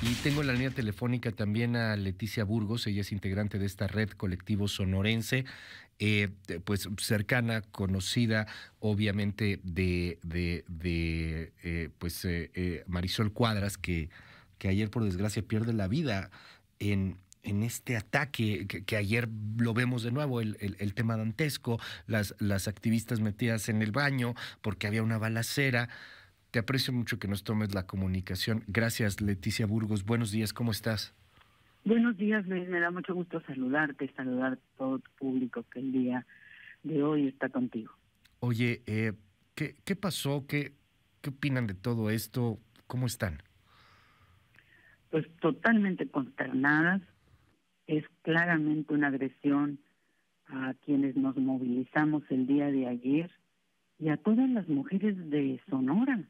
Y tengo en la línea telefónica también a Leticia Burgos, ella es integrante de esta red colectivo sonorense, eh, pues cercana, conocida obviamente de, de, eh, pues eh, Marisol Cuadras, que, que ayer por desgracia pierde la vida en, en este ataque que, ayer lo vemos de nuevo, el, el, tema dantesco, las, las activistas metidas en el baño porque había una balacera. Te aprecio mucho que nos tomes la comunicación. Gracias, Leticia Burgos. Buenos días, ¿cómo estás? Buenos días, Luis. Me da mucho gusto saludarte, saludar a todo tu público que el día de hoy está contigo. Oye, eh, ¿qué, ¿qué pasó? ¿Qué, ¿Qué opinan de todo esto? ¿Cómo están? Pues totalmente consternadas. Es claramente una agresión a quienes nos movilizamos el día de ayer y a todas las mujeres de Sonora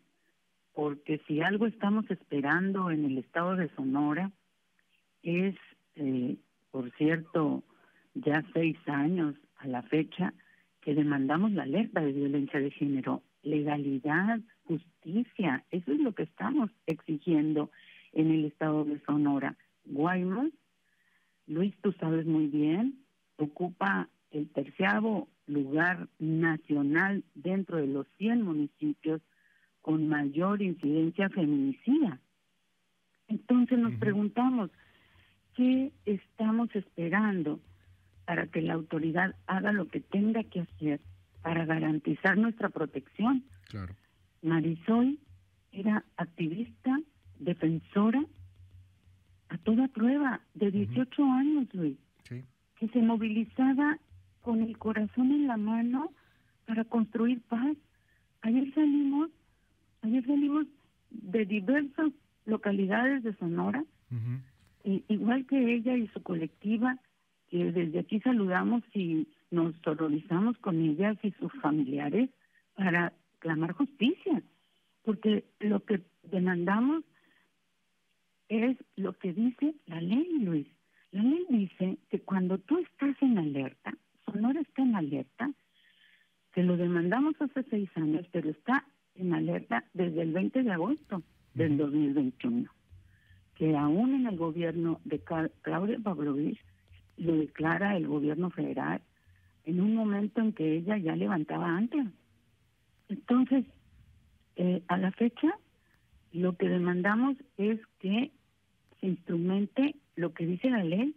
porque si algo estamos esperando en el estado de Sonora es, eh, por cierto, ya seis años a la fecha que demandamos la alerta de violencia de género, legalidad, justicia, eso es lo que estamos exigiendo en el estado de Sonora. Guaymas, Luis, tú sabes muy bien, ocupa el terciavo lugar nacional dentro de los 100 municipios con mayor incidencia feminicida. Entonces nos preguntamos, ¿qué estamos esperando para que la autoridad haga lo que tenga que hacer para garantizar nuestra protección? Claro. Marisol era activista, defensora, a toda prueba, de 18 años, Luis, que se movilizaba con el corazón en la mano para construir paz. Ayer salimos Ayer salimos de diversas localidades de Sonora, igual que ella y su colectiva, que desde aquí saludamos y nos horrorizamos con ellas y sus familiares para clamar justicia, porque lo que demandamos es lo que dice la ley, Luis. La ley dice que cuando tú estás en alerta, Sonora está en alerta, que lo demandamos hace seis años, pero está en alerta desde el 20 de agosto del 2021, que aún en el gobierno de Claudia Pavlovich lo declara el gobierno federal en un momento en que ella ya levantaba ancla. Entonces, eh, a la fecha, lo que demandamos es que se instrumente lo que dice la ley.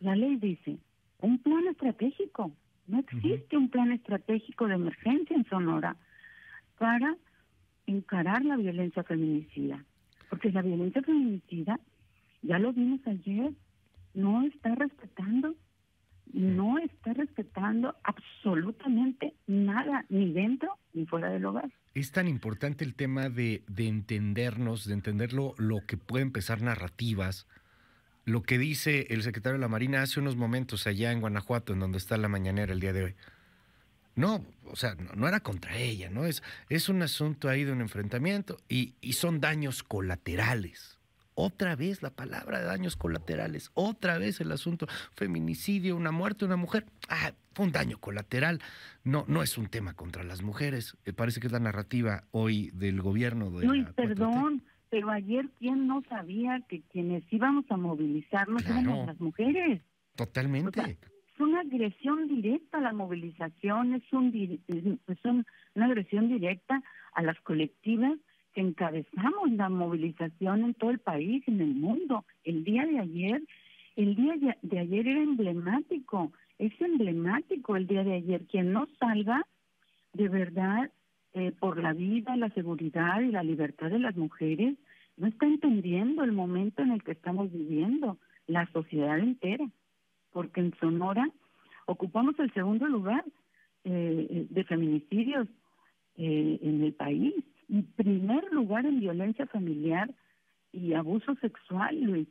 La ley dice un plan estratégico. No existe un plan estratégico de emergencia en Sonora para encarar la violencia feminicida, porque la violencia feminicida, ya lo vimos ayer, no está respetando, no está respetando absolutamente nada, ni dentro ni fuera del hogar. Es tan importante el tema de, de entendernos, de entender lo, lo que pueden empezar narrativas, lo que dice el secretario de la Marina hace unos momentos allá en Guanajuato, en donde está la mañanera el día de hoy. No, o sea, no, era contra ella, ¿no? Es, es un asunto ahí de un enfrentamiento y, y, son daños colaterales. Otra vez la palabra de daños colaterales, otra vez el asunto feminicidio, una muerte de una mujer. Ah, fue un daño colateral. No, no es un tema contra las mujeres. Me parece que es la narrativa hoy del gobierno. De Luis, perdón, pero ayer quién no sabía que quienes íbamos a movilizarnos éramos las mujeres. Totalmente una agresión directa a la movilización, es, un, es una agresión directa a las colectivas que encabezamos la movilización en todo el país, en el mundo. El día de ayer, el día de ayer era emblemático, es emblemático el día de ayer. Quien no salga, de verdad, eh, por la vida, la seguridad y la libertad de las mujeres, no está entendiendo el momento en el que estamos viviendo, la sociedad entera porque en Sonora ocupamos el segundo lugar eh, de feminicidios eh, en el país y primer lugar en violencia familiar y abuso sexual, Luis.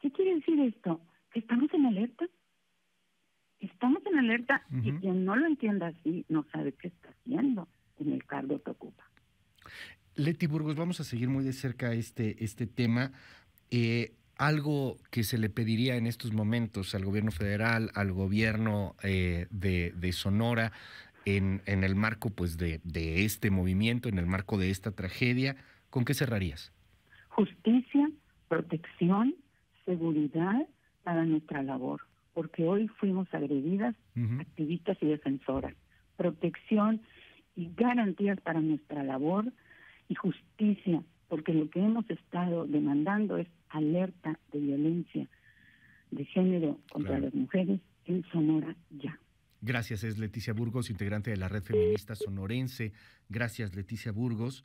¿Qué quiere decir esto? Que estamos en alerta. Estamos en alerta y quien no lo entienda así no sabe qué está haciendo en el cargo que ocupa. Leti Burgos, vamos a seguir muy de cerca este, este tema. Eh, algo que se le pediría en estos momentos al gobierno federal, al gobierno eh, de, Sonora, en, en, el marco pues de, de, este movimiento, en el marco de esta tragedia, ¿con qué cerrarías? Justicia, protección protección, seguridad para nuestra labor, porque hoy fuimos agredidas, activistas y defensoras. Protección y garantías para nuestra labor y justicia, porque lo que hemos estado demandando es alerta de violencia de género contra las mujeres en Sonora ya. Gracias, es Leticia Burgos, integrante de la Red Feminista Sonorense. Gracias, Leticia Burgos.